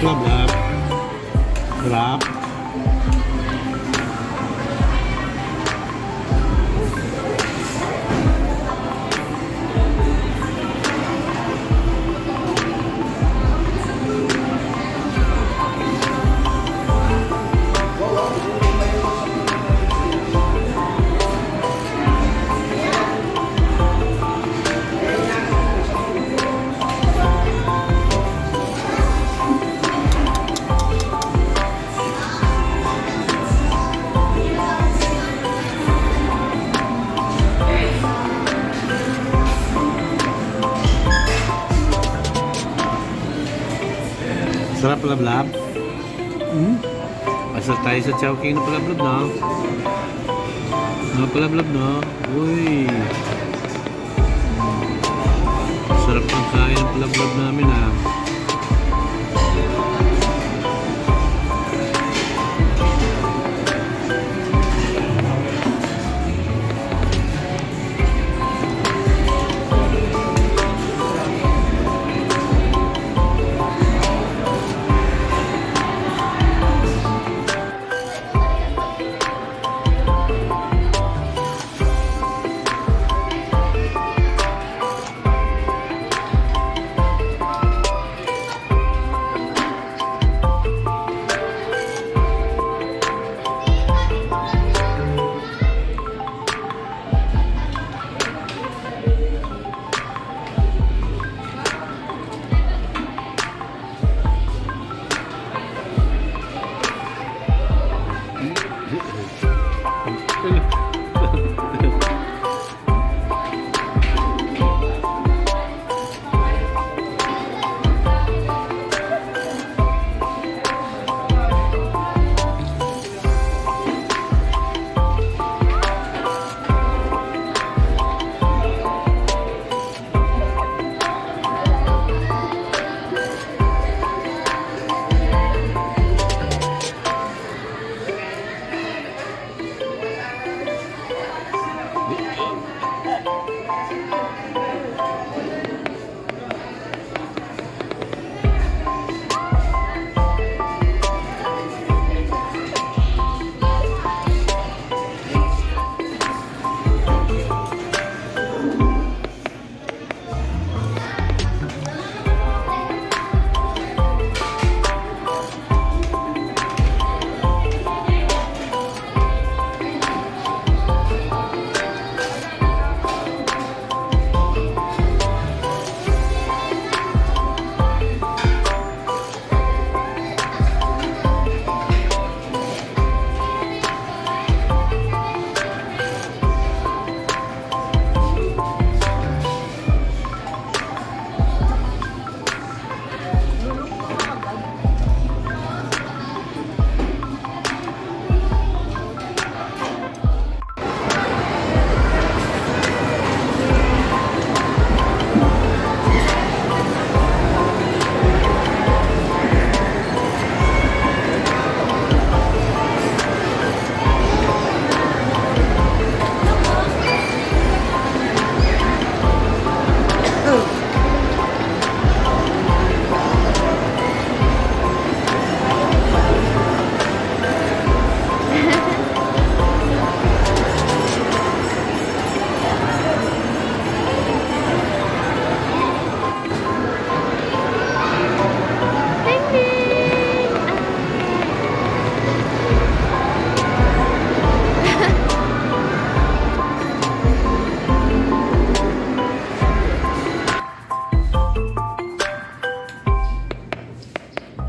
ท่วมแล้วครับ palablab? Hmm? Asal tayo sa Chowking na palablab na. Na palablab na. Uy. Sarap ng kain ng palablab namin ah.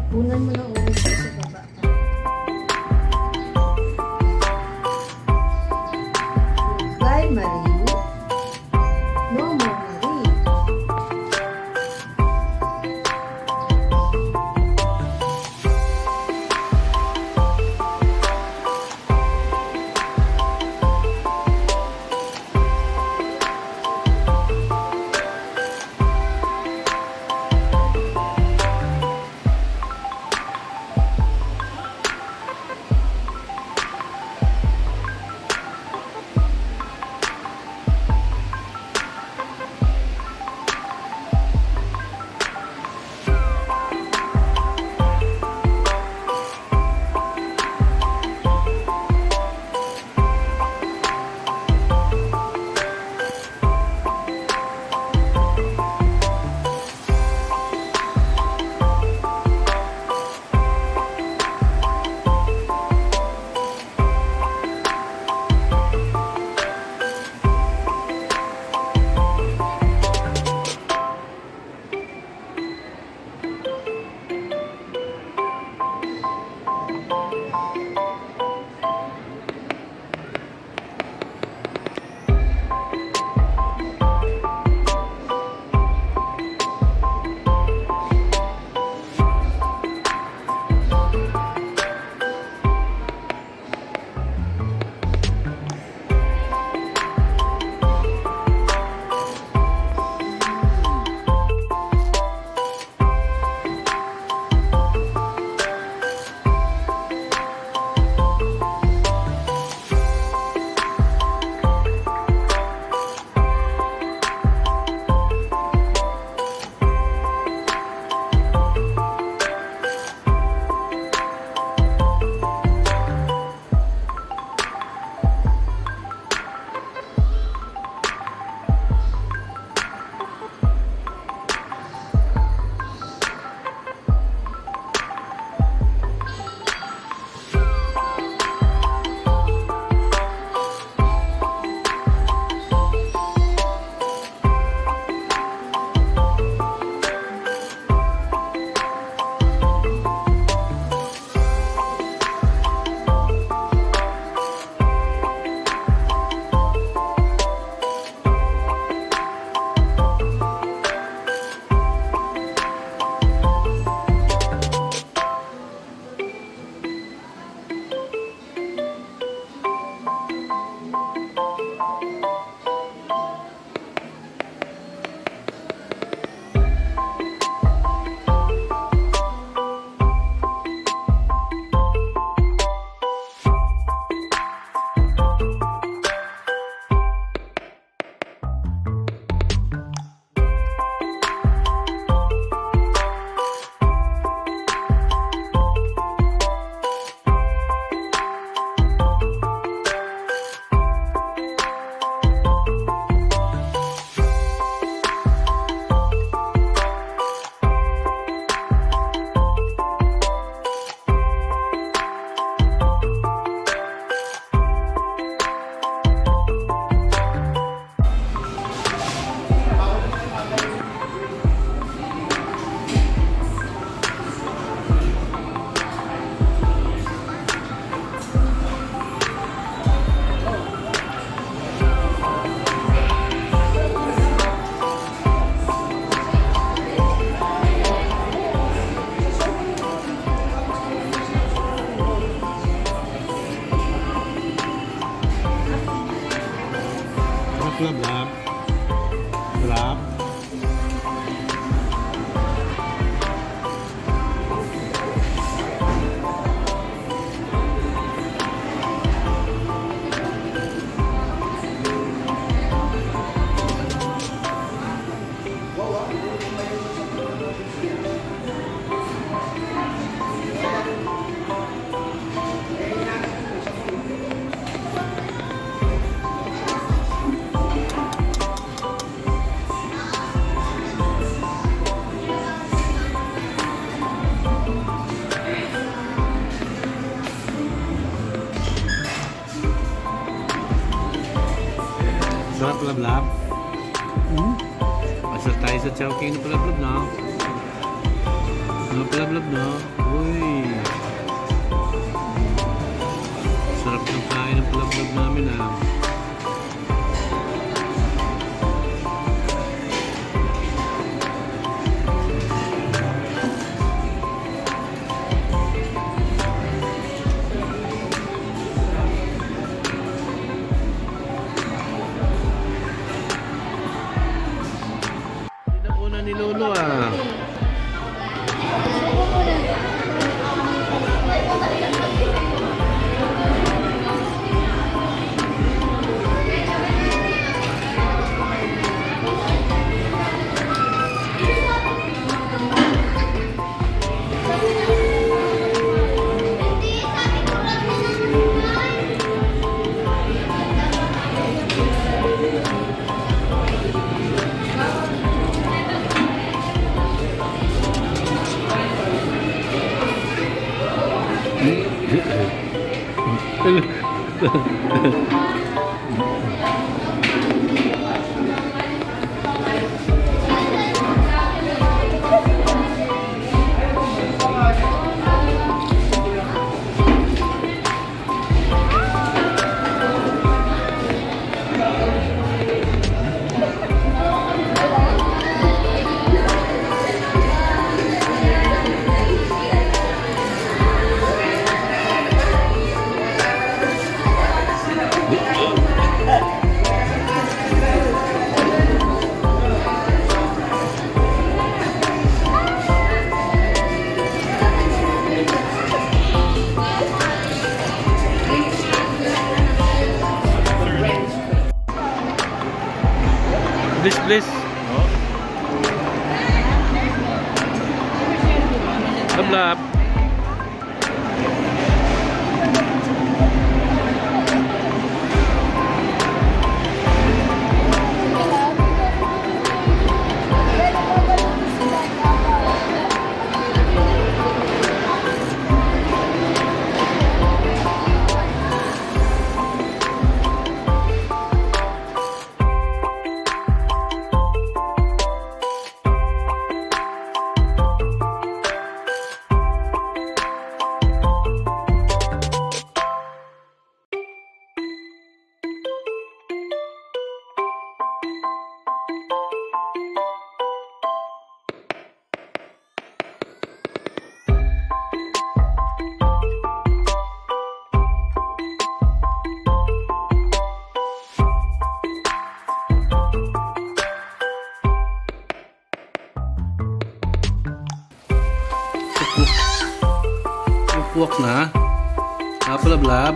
不能不能我没听 Sarap lablab. Hmm? Asal tayo sa Chowking na palablab na. Ano palablab na? Uy. Sarap ng kain ng palablab namin ah. Napalablab.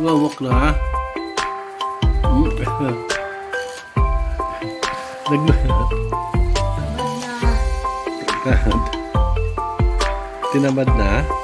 Guwawak na. Hmm. Nag... Bad na. Tinamad na.